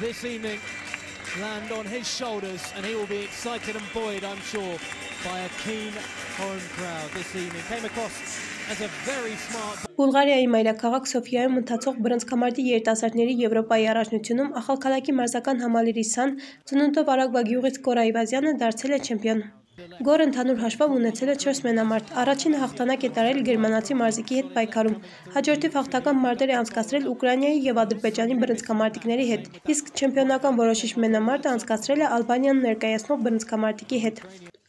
this evening land on his shoulders and he will be excited and buoyed, I'm sure, by a keen home crowd this evening. Came across as a very smart... Բուլղարիայի մայրաքաղաք Սոֆիայում ընթացող բրոնզկամարտի երիտասարդների Եվրոպայի առաջնությունում ախալքալակի մարզական համալիրի սան ծնունդով Արագվա գյուղից Կոր Այվազյանը դարձել է չեմպիոն։ Գորը ընդհանուր հաշվով ունեցել է 4 մենամարտ։ Առաջին հաղթանակ է տարել գերմանացի մարզիկի հետ պայքարում։ Հաջորդիվ հաղթական մարտեր է անցկացրել Ուկրաինայի եւ Ադրբեջանի բռնցքամարտիկների հետ, իսկ չեմպիոնական որոշիչ մենամարտը անցկացրել է Ալբանիան ներկայացնող բռնցքամարտիկի հետ։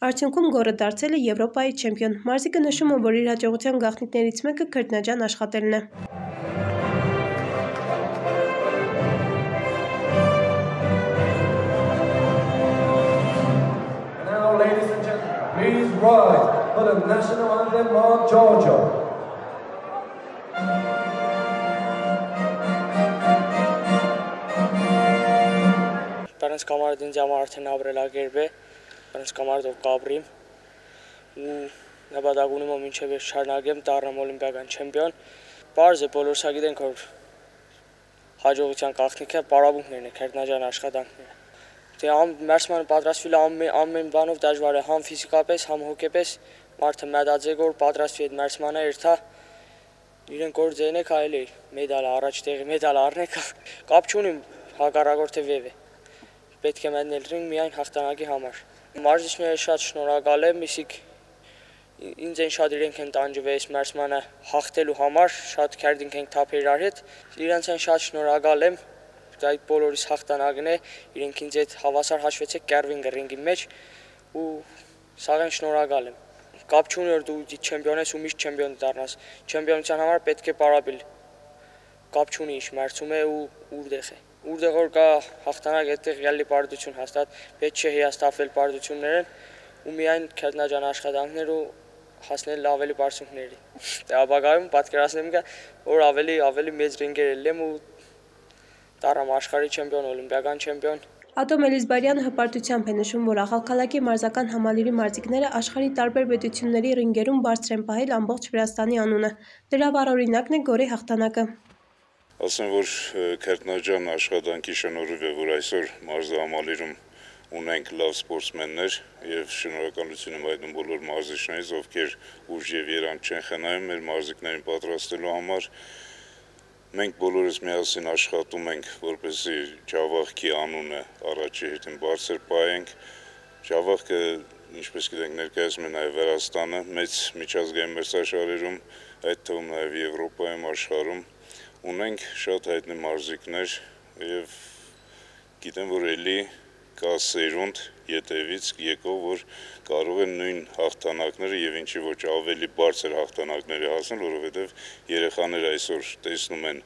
Արդյունքում Գորը դարձել է Եվրոպայի չեմպիոն։ Մարզիկը նշում է, որ իր հաջողության գաղտնիքներից մեկը քրտնաջան աշխատելն է։ of Georgia. Պարենց կամարդ ինձ համար արդեն ապրելակերպ է, պարենց կամարդով կապրիմ ու նպատակ ունիմ որ մինչև ես շարունակեմ դառնամ օլիմպիական չեմպիոն։ Պարզ է բոլորս գիտենք որ հաջողության կախնիկը պարապմունքներն է, քերտնաջան աշխատանքները։ Թե ամ մերսմանը պատրաստվել ամեն ամեն բանով դժվար է, համ ֆիզիկապես, համ հոգեպես մարդը մտածե որ պատրաստվի այդ մերսմանը երթա իրեն կոր ձենեք այլ է մեդալը առաջ տեղի մեդալ առնեք կապ չունի հակառակորդը վև է պետք է մտնել ռինգ միայն հաղթանակի համար մարզիչները շատ շնորհակալ եմ իսիկ ինձ են շատ իրենք են տանջվել այս մերսմանը հաղթելու համար շատ քերդինք ենք թափեր իրար հետ իրենց են շատ շնորհակալ եմ այդ բոլորիս հաղթանակն է, իրենք ինձ հետ հավասար հաշվեցեք Կերվին գրինգի մեջ ու սաղեն շնորհակալ եմ։ Կապ չունի որ դու չեմպիոն ես ու միշտ չեմպիոն դառնաս։ Չեմպիոնության համար պետք է պարապել։ Կապ չունի ինչ մերցում է ու ուրդեղ է։ Ուրդեղ որ կա հաղթանակ այդտեղ յալի պարտություն հաստատ պետք չէ հիաստափվել պարտություններն ու միայն քերտնաջան աշխատանքներ ու հասնել ավելի բարձունքների։ Դե ապագայում պատկերացնեմ որ ավելի ավելի մեծ ռինգեր ելեմ ու դառամ աշխարհի չեմպիոն, օլիմպիական չեմպիոն։ Ատոմ Էլիզբարյանը հպարտությամբ է նշում, որ ախալքալակի մարզական համալիրի մարզիկները աշխարհի տարբեր պետությունների ռինգերում բարձր են պահել ամբողջ Վրաստանի անունը։ Դրա վառօրինակն է Գորի հաղթանակը։ Ասեմ, որ Քերտնաջան աշխատանքի շնորհիվ է, որ այսօր մարզահամալիրում ունենք լավ սպորտսմեններ եւ շնորհակալություն եմ հայտնում բոլոր մարզիչներից, ովքեր ուժ եւ երանք չեն խնայում մեր մարզիկներին պատրաստելու համար Մենք բոլորս միասին աշխատում ենք, որպեսզի Ջավախքի անունը առաջի հետին բարձր պահենք։ Ջավախքը, ինչպես գիտենք, ներկայացնում է նաև Վրաստանը մեծ միջազգային մրցաշարերում, այդ թվում նաև Եվրոպայում, աշխարհում ունենք շատ հայտնի մարզիկներ եւ գիտեմ, որ ելի կա սերունդ յետևից եկող, որ կարող են նույն հաղթանակները եւ ինչի ոչ ավելի բարձր հաղթանակների հասնել, որովհետեւ երեխաները այսօր տեսնում են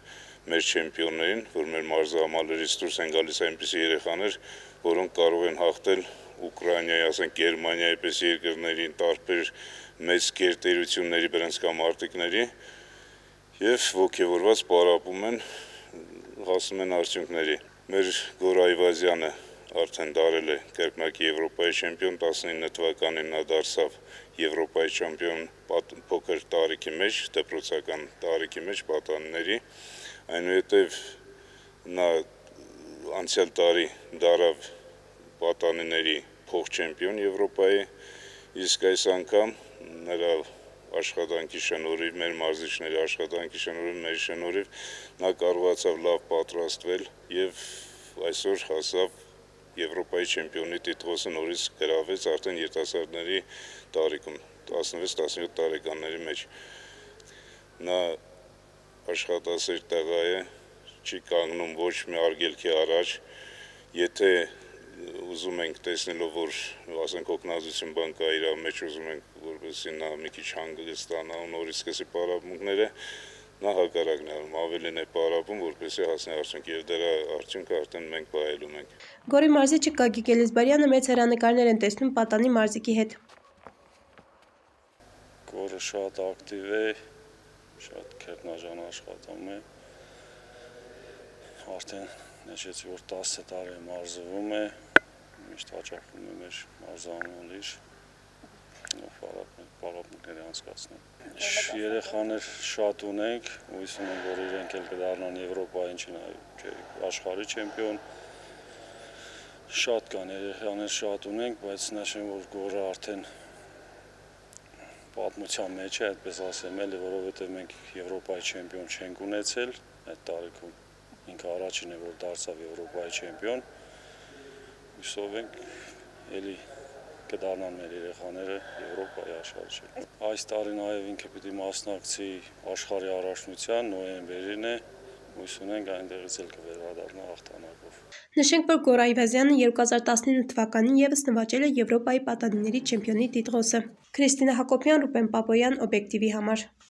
մեր չեմպիոններին, որ մեր մարզահամալերից դուրս են գալիս այնպիսի երեխաներ, որոնք կարող են հաղթել Ուկրաինայի, ասենք Գերմանիայի պես երկրներին տարբեր մեծ գերտերությունների բրենսկամարտիկների եւ ողջևորված պարապում են հասնում են արդյունքների։ Մեր Գորայվազյանը արդեն դարել է կերպնակի Եվրոպայի չեմպիոն 19 թվականին նա դարձավ Եվրոպայի չեմպիոն փոքր տարիքի մեջ, դպրոցական տարիքի մեջ պատանների, այնուհետև նա անցյալ տարի դարավ պատանիների փող չեմպիոն Եվրոպայի, իսկ այս անգամ նրա աշխատանքի շնորհիվ, մեր մարզիչների աշխատանքի շնորհիվ, մեր շնորհիվ նա կարողացավ լավ պատրաստվել եւ այսօր հասավ Եվրոպայի չեմպիոնի տիտղոսը նորից գրավեց արդեն երիտասարդների տարիքում 16-17 տարեկանների մեջ նա աշխատասեր տղա է չի կանգնում ոչ մի արգելքի առաջ եթե ուզում ենք տեսնելով որ ասենք օգնազություն բան կա իր մեջ ուզում ենք որպեսզի նա մի քիչ հանգստանա ու նորից սկսի պարապմունքները նա հակառակն է ավելին է պարապում, որպեսզի հասնի արդյունք եւ դրա արդյունքը արդեն մենք պահելու ենք։ Գորի մարզիչը Գագիկ Էլիզբարյանը մեծ հերանեկարներ են տեսնում Պատանի մարզիկի հետ։ Գորը շատ ակտիվ է, շատ քերտնաժան աշխատում է։ Արդեն նշեցի, որ 10 տարի մարզվում է, միշտ հաճախում է մեր մարզանալիր։ Նո, պարապ ենք։ պարապմունքների անցկացնել։ Երեխաներ շատ ունենք, հույս ունենք, որ իրենք էլ կդառնան Եվրոպային աշխարհի չեմպիոն։ Շատ կան երեխաներ շատ ունենք, բայց նշեմ, որ գորը արդեն պատմության մեջ է, այդպես ասեմ, էլի, որովհետև մենք Եվրոպայի չեմպիոն չենք ունեցել այդ տարիքում։ Ինքը առաջինն է, որ դարձավ Եվրոպայի չեմպիոն։ Հուսով ենք էլի կդառնան մեր երեխաները Եվրոպայի աշխարհի։ Այս տարի նաև ինքը պիտի մասնակցի աշխարհի առաջնության նոյեմբերին է հույս ունենք այնտեղից էլ կվերադառնա հաղթանակով։ Նշենք, որ Գոր Այվազյանը 2019 թվականին եւս նվաճել է Եվրոպայի պատանիների չեմպիոնի տիտղոսը։ Քրիստինա Հակոբյան, Ռուբեն Պապոյան, օբյեկտիվի համար։